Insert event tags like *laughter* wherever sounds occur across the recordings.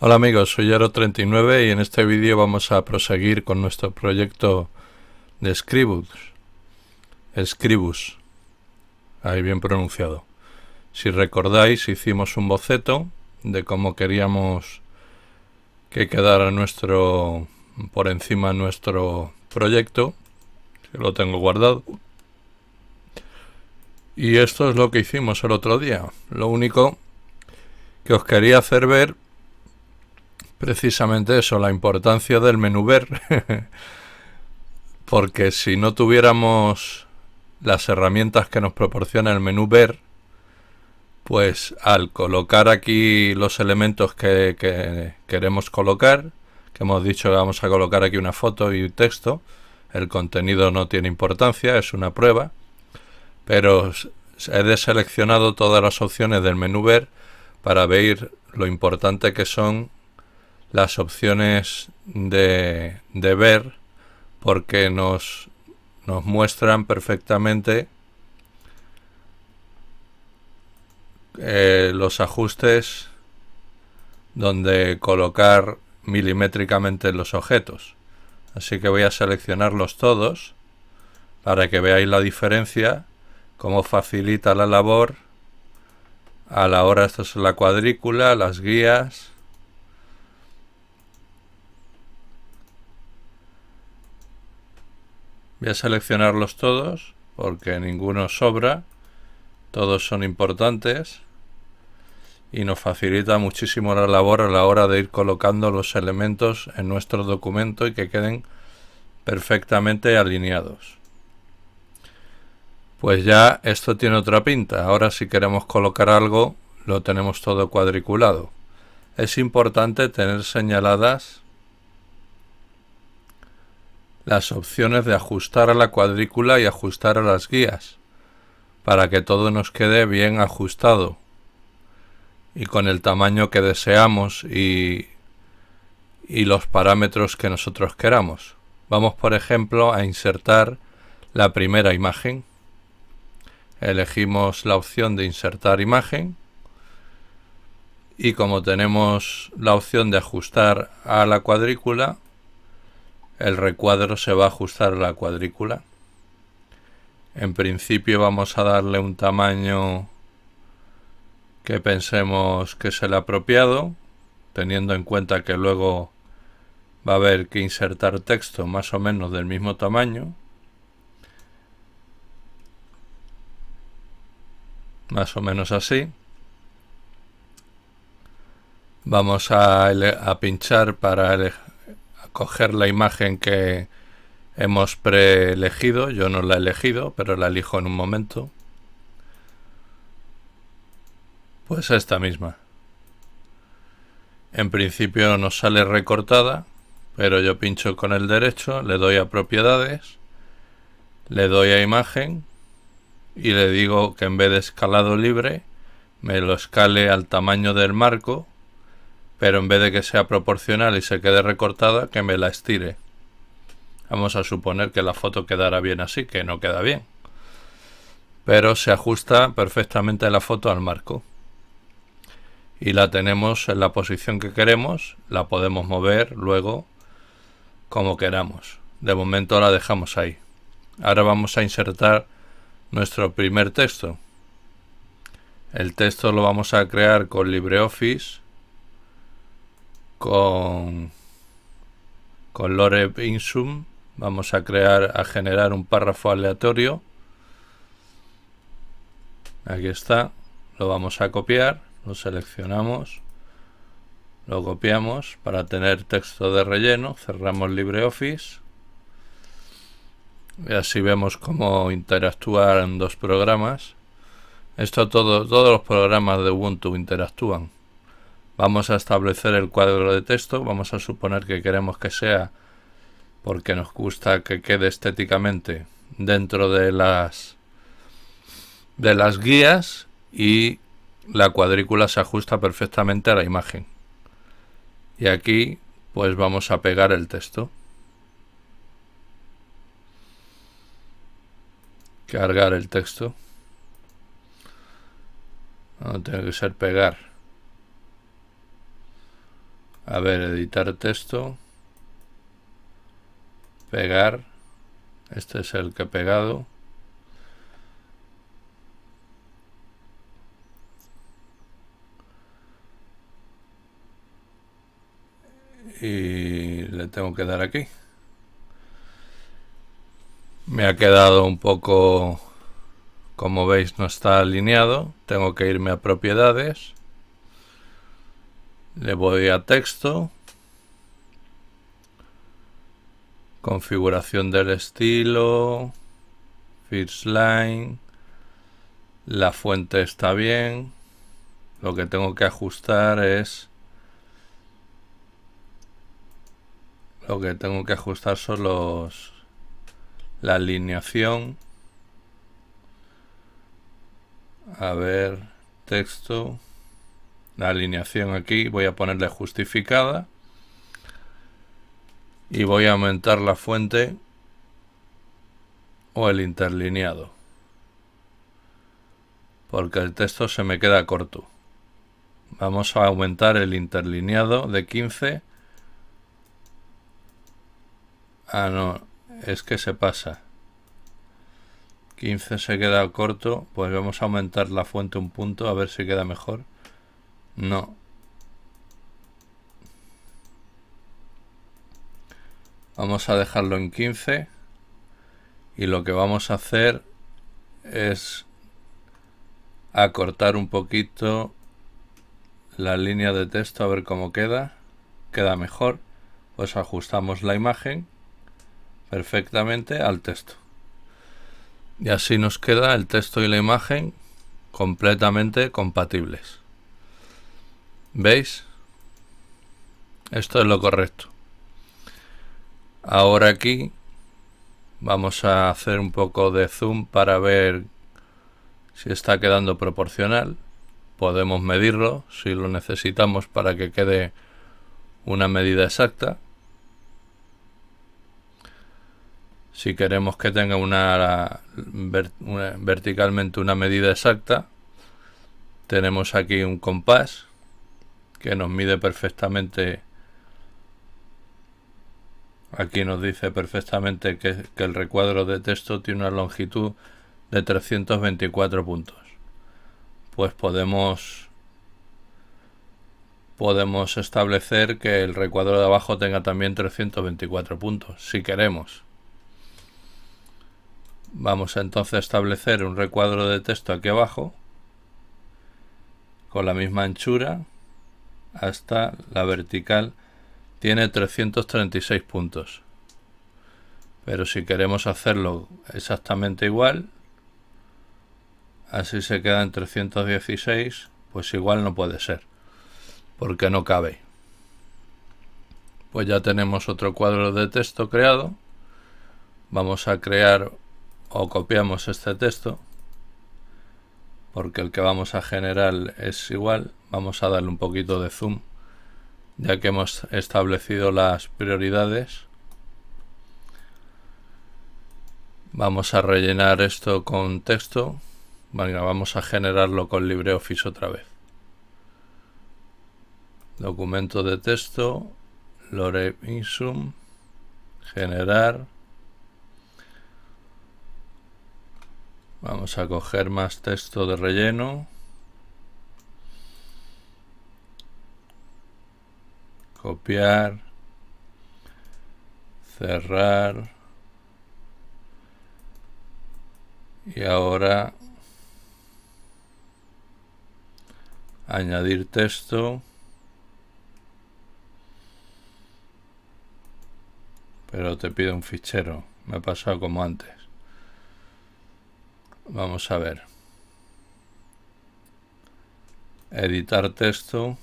Hola amigos, soy Yaro39 y en este vídeo vamos a proseguir con nuestro proyecto de Scribus. Scribus. Ahí bien pronunciado. Si recordáis, hicimos un boceto de cómo queríamos que quedara nuestro por encima nuestro proyecto, lo tengo guardado. Y esto es lo que hicimos el otro día. Lo único que os quería hacer ver precisamente eso, la importancia del menú ver. *laughs* Porque si no tuviéramos las herramientas que nos proporciona el menú ver, pues al colocar aquí los elementos que, que, queremos colocar, que hemos dicho que vamos a colocar aquí una foto y un texto, el contenido no tiene importancia, es una prueba, pero he deseleccionado todas las opciones del menú ver para ver lo importante que son las opciones de, de ver porque nos, nos muestran perfectamente eh, los ajustes donde colocar milimétricamente los objetos. Así que voy a seleccionarlos todos para que veáis la diferencia, cómo facilita la labor a la hora, esto es la cuadrícula, las guías, Voy a seleccionarlos todos porque ninguno sobra. Todos son importantes y nos facilita muchísimo la labor a la hora de ir colocando los elementos en nuestro documento y que queden perfectamente alineados. Pues ya esto tiene otra pinta. Ahora si queremos colocar algo lo tenemos todo cuadriculado. Es importante tener señaladas las opciones de ajustar a la cuadrícula y ajustar a las guías para que todo nos quede bien ajustado y con el tamaño que deseamos y, y los parámetros que nosotros queramos. Vamos por ejemplo a insertar la primera imagen. Elegimos la opción de insertar imagen y como tenemos la opción de ajustar a la cuadrícula el recuadro se va a ajustar a la cuadrícula. En principio vamos a darle un tamaño que pensemos que es el apropiado, teniendo en cuenta que luego va a haber que insertar texto más o menos del mismo tamaño. Más o menos así. Vamos a, a pinchar para coger la imagen que hemos preelegido. Yo no la he elegido, pero la elijo en un momento. Pues esta misma. En principio nos sale recortada, pero yo pincho con el derecho, le doy a propiedades, le doy a imagen y le digo que en vez de escalado libre me lo escale al tamaño del marco pero en vez de que sea proporcional y se quede recortada, que me la estire. Vamos a suponer que la foto quedará bien así, que no queda bien. Pero se ajusta perfectamente la foto al marco. Y la tenemos en la posición que queremos, la podemos mover luego como queramos. De momento la dejamos ahí. Ahora vamos a insertar nuestro primer texto. El texto lo vamos a crear con LibreOffice con, con Insum vamos a crear, a generar un párrafo aleatorio. Aquí está, lo vamos a copiar, lo seleccionamos, lo copiamos para tener texto de relleno, cerramos LibreOffice y así vemos cómo interactuar en dos programas. Esto todo, todos los programas de Ubuntu interactúan. Vamos a establecer el cuadro de texto, vamos a suponer que queremos que sea porque nos gusta que quede estéticamente dentro de las de las guías y la cuadrícula se ajusta perfectamente a la imagen. Y aquí pues vamos a pegar el texto. Cargar el texto. No tiene que ser pegar. A ver, editar texto. Pegar. Este es el que he pegado. y le tengo que dar aquí me ha quedado un poco como veis no está alineado tengo que irme a propiedades le voy a texto. Configuración del estilo. First line. La fuente está bien. Lo que tengo que ajustar es lo que tengo que ajustar son los la alineación. A ver texto la alineación aquí voy a ponerle justificada y voy a aumentar la fuente o el interlineado porque el texto se me queda corto vamos a aumentar el interlineado de 15 Ah, no, es que se pasa. 15 se queda corto, pues vamos a aumentar la fuente un punto a ver si queda mejor. No. Vamos a dejarlo en 15 y lo que vamos a hacer es acortar un poquito la línea de texto a ver cómo queda. Queda mejor. Pues ajustamos la imagen perfectamente al texto. Y así nos queda el texto y la imagen completamente compatibles. ¿Veis? Esto es lo correcto. Ahora aquí vamos a hacer un poco de zoom para ver si está quedando proporcional. Podemos medirlo si lo necesitamos para que quede una medida exacta. si queremos que tenga una, verticalmente una medida exacta tenemos aquí un compás que nos mide perfectamente aquí nos dice perfectamente que, que el recuadro de texto tiene una longitud de 324 puntos. Pues podemos podemos establecer que el recuadro de abajo tenga también 324 puntos si queremos. Vamos entonces a establecer un recuadro de texto aquí abajo con la misma anchura hasta la vertical tiene 336 puntos. Pero si queremos hacerlo exactamente igual así se queda en 316 pues igual no puede ser porque no cabe. Pues ya tenemos otro cuadro de texto creado. Vamos a crear o copiamos este texto porque el que vamos a generar es igual vamos a darle un poquito de zoom ya que hemos establecido las prioridades. Vamos a rellenar esto con texto. Vamos a generarlo con LibreOffice otra vez. Documento de texto lorem ipsum generar Vamos a coger más texto de relleno. Copiar. Cerrar. Y ahora añadir texto. Pero te pido un fichero. Me ha pasado como antes. Vamos a ver. Editar texto.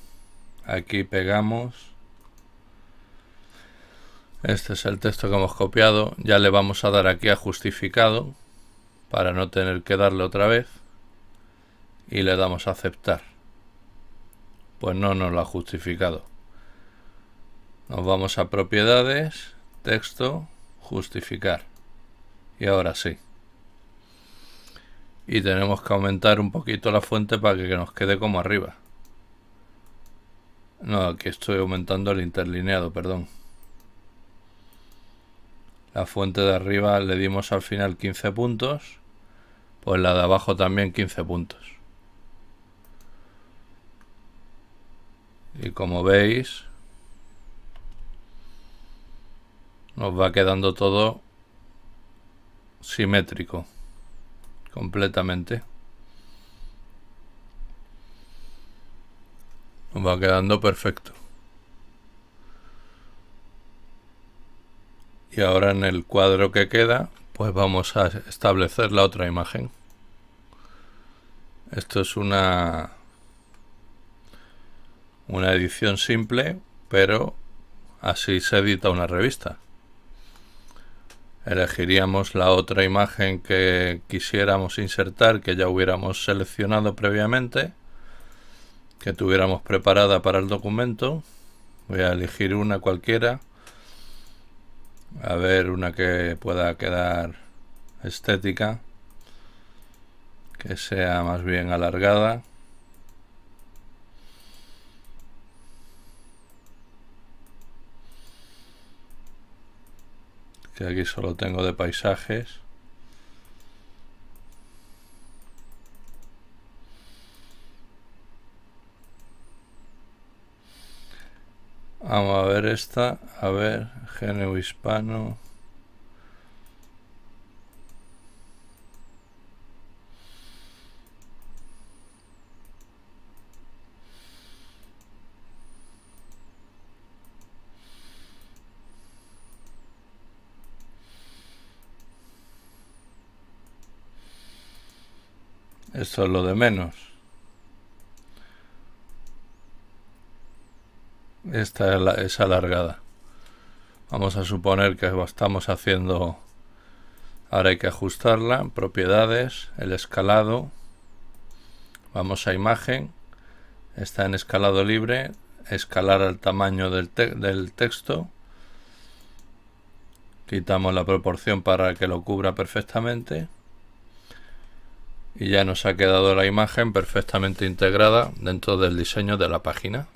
Aquí pegamos. Este es el texto que hemos copiado. Ya le vamos a dar aquí a justificado para no tener que darle otra vez. Y le damos a aceptar. Pues no nos lo ha justificado. Nos vamos a propiedades, texto, justificar. Y ahora sí y tenemos que aumentar un poquito la fuente para que nos quede como arriba No, aquí estoy aumentando el interlineado, perdón. La fuente de arriba le dimos al final 15 puntos. Pues la de abajo también 15 puntos. Y como veis, nos va quedando todo simétrico completamente. Nos va quedando perfecto. Y ahora en el cuadro que queda, pues vamos a establecer la otra imagen. Esto es una una edición simple, pero así se edita una revista. Elegiríamos la otra imagen que quisiéramos insertar, que ya hubiéramos seleccionado previamente, que tuviéramos preparada para el documento. Voy a elegir una cualquiera, a ver una que pueda quedar estética, que sea más bien alargada. Que aquí solo tengo de paisajes Vamos a ver esta, a ver, género hispano. Esto es lo de menos. Esta es, alargada. Vamos a suponer que estamos haciendo... Ahora hay que ajustarla. Propiedades, el escalado. Vamos a imagen. Está en escalado libre. Escalar al tamaño del, del texto. Quitamos la proporción para que lo cubra perfectamente y ya nos ha quedado la imagen perfectamente integrada dentro del diseño de la página.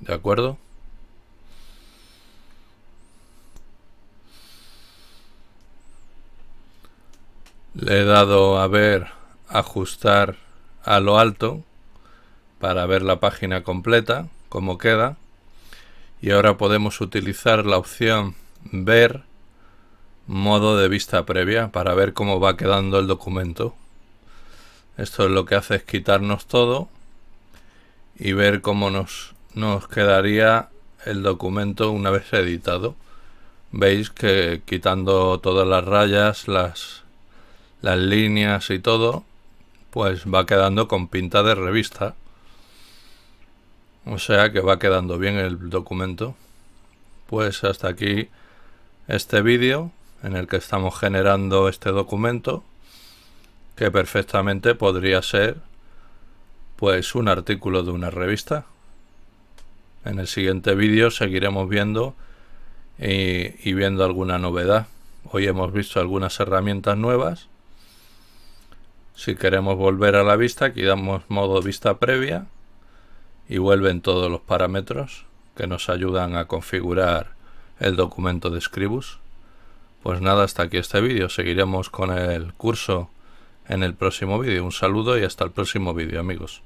¿De acuerdo? Le he dado a ver, ajustar a lo alto para ver la página completa, cómo queda. Y ahora podemos utilizar la opción ver modo de vista previa para ver cómo va quedando el documento. Esto es lo que hace es quitarnos todo y ver cómo nos, nos quedaría el documento una vez editado. Veis que quitando todas las rayas, las, las líneas y todo, pues va quedando con pinta de revista. O sea que va quedando bien el documento. Pues hasta aquí este vídeo en el que estamos generando este documento que perfectamente podría ser pues un artículo de una revista. En el siguiente vídeo seguiremos viendo y, y, viendo alguna novedad. Hoy hemos visto algunas herramientas nuevas. Si queremos volver a la vista, aquí damos modo vista previa y vuelven todos los parámetros que nos ayudan a configurar el documento de Scribus. Pues nada, hasta aquí este vídeo. Seguiremos con el curso en el próximo vídeo. Un saludo y hasta el próximo vídeo, amigos.